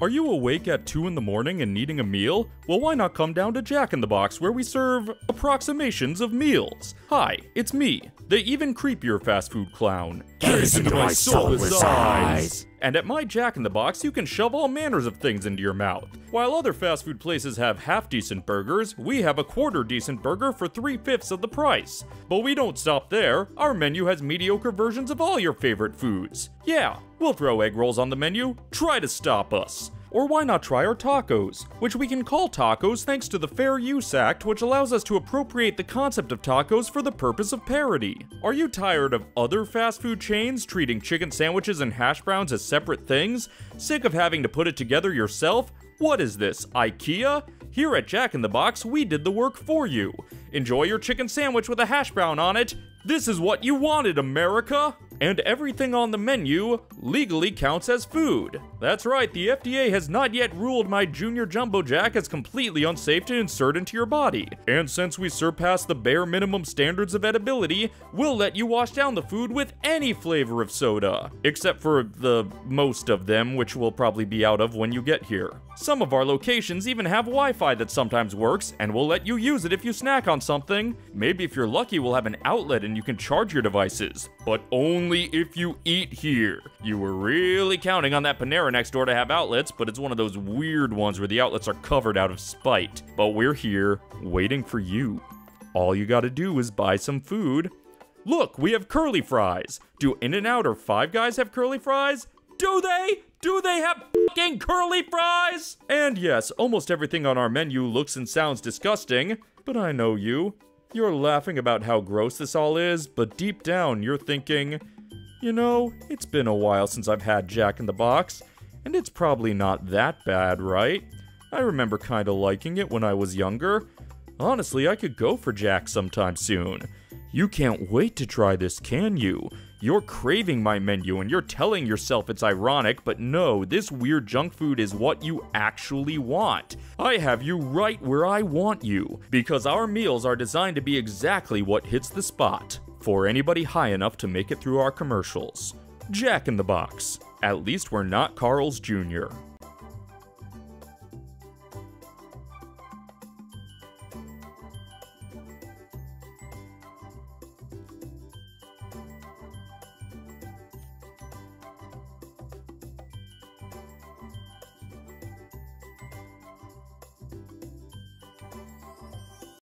Are you awake at 2 in the morning and needing a meal? Well, why not come down to Jack in the Box where we serve approximations of meals? Hi, it's me, the even creepier fast food clown. Gaze into my soulless eyes. And at my Jack in the Box, you can shove all manners of things into your mouth. While other fast food places have half decent burgers, we have a quarter decent burger for three fifths of the price. But we don't stop there. Our menu has mediocre versions of all your favorite foods. Yeah, we'll throw egg rolls on the menu. Try to stop us. Or why not try our tacos, which we can call tacos thanks to the Fair Use Act, which allows us to appropriate the concept of tacos for the purpose of parody. Are you tired of other fast food chains treating chicken sandwiches and hash browns as separate things? Sick of having to put it together yourself? What is this, IKEA? Here at Jack in the Box, we did the work for you. Enjoy your chicken sandwich with a hash brown on it. This is what you wanted, America! And everything on the menu legally counts as food. That's right, the FDA has not yet ruled my Junior Jumbo Jack as completely unsafe to insert into your body. And since we surpass the bare minimum standards of edibility, we'll let you wash down the food with any flavor of soda. Except for the most of them, which will probably be out of when you get here. Some of our locations even have Wi Fi that sometimes works, and we'll let you use it if you snack on something. Maybe if you're lucky, we'll have an outlet and you can charge your devices. But only if you eat here. You were really counting on that Panera next door to have outlets, but it's one of those weird ones where the outlets are covered out of spite. But we're here, waiting for you. All you gotta do is buy some food. Look, we have curly fries. Do In N Out or Five Guys have curly fries? Do they? Do they have fucking curly fries? And yes, almost everything on our menu looks and sounds disgusting, but I know you. You're laughing about how gross this all is, but deep down you're thinking, you know, it's been a while since I've had Jack in the Box, and it's probably not that bad, right? I remember kinda liking it when I was younger. Honestly, I could go for Jack sometime soon. You can't wait to try this, can you? You're craving my menu and you're telling yourself it's ironic, but no, this weird junk food is what you actually want. I have you right where I want you, because our meals are designed to be exactly what hits the spot for anybody high enough to make it through our commercials. Jack in the Box. At least we're not Carl's Jr.